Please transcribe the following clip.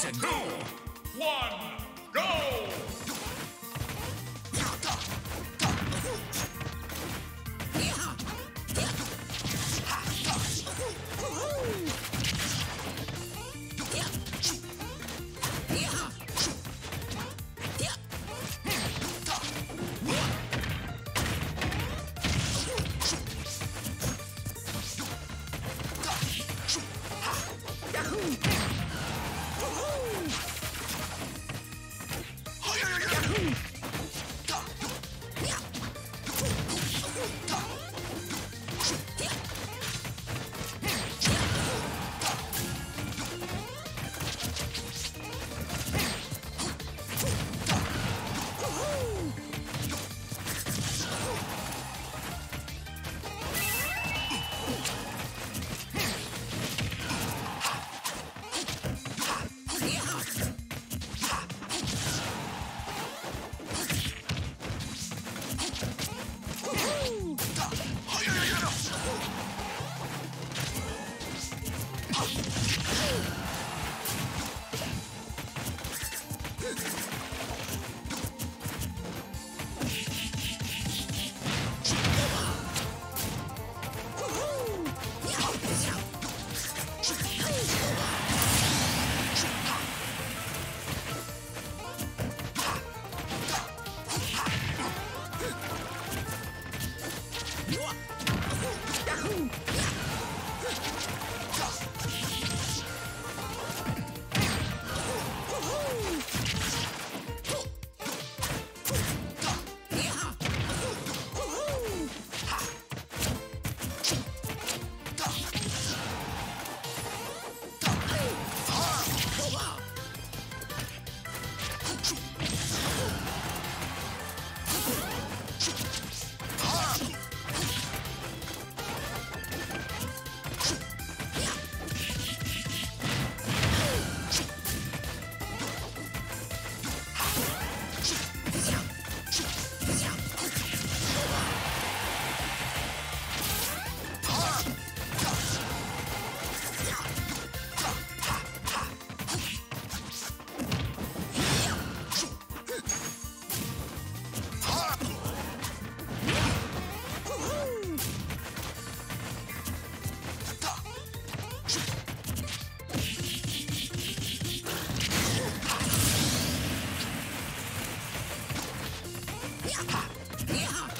Two, one, go! Meta